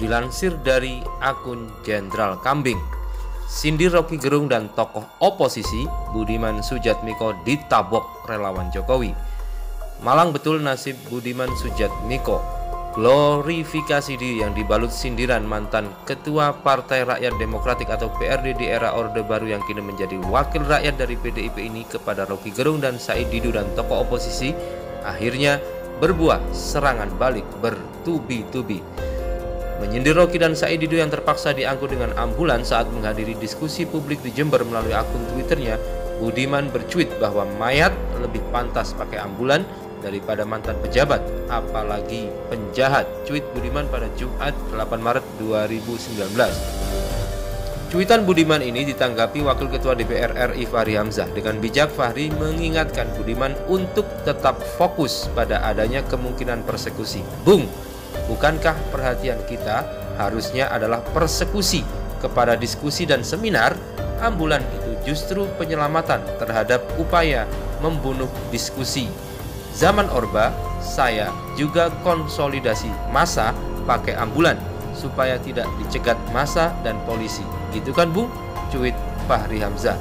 Dilansir dari akun Jenderal Kambing, sindir Rocky Gerung dan tokoh oposisi Budiman Sujatmiko ditabok relawan Jokowi. Malang betul nasib Budiman Sujatmiko. Glorifikasi diri yang dibalut sindiran mantan Ketua Partai Rakyat Demokratik atau PRD di era Orde Baru yang kini menjadi wakil rakyat dari PDIP ini kepada Rocky Gerung dan Said Didu dan tokoh oposisi akhirnya berbuah serangan balik bertubi-tubi. Menyindir Rocky dan Said yang terpaksa diangkut dengan ambulan saat menghadiri diskusi publik di Jember melalui akun Twitternya, Budiman bercuit bahwa mayat lebih pantas pakai ambulan daripada mantan pejabat, apalagi penjahat. Cuit Budiman pada Jumat 8 Maret 2019. Cuitan Budiman ini ditanggapi Wakil Ketua DPR RI Fahri Hamzah. Dengan bijak Fahri mengingatkan Budiman untuk tetap fokus pada adanya kemungkinan persekusi. Bung, Bukankah perhatian kita harusnya adalah persekusi kepada diskusi dan seminar? Ambulan itu justru penyelamatan terhadap upaya membunuh diskusi. Zaman Orba, saya juga konsolidasi masa pakai ambulan supaya tidak dicegat masa dan polisi. Gitu kan, Bung? Cuit Fahri Hamzah.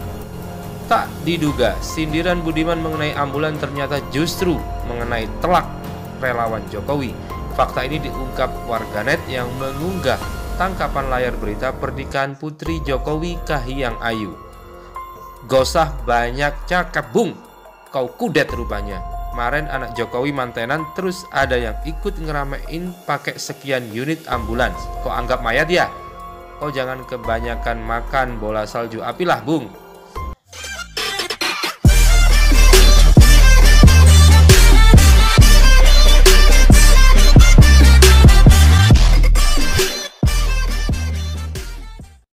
Tak diduga, sindiran Budiman mengenai ambulan ternyata justru mengenai telak relawan Jokowi Fakta ini diungkap warganet yang mengunggah tangkapan layar berita pernikahan Putri Jokowi Kahiyang Ayu. Gosah banyak cakap bung, kau kudet rupanya. Kemarin anak Jokowi mantenan terus ada yang ikut ngeramein pakai sekian unit ambulans. Kau anggap mayat ya? Kau jangan kebanyakan makan bola salju apilah bung.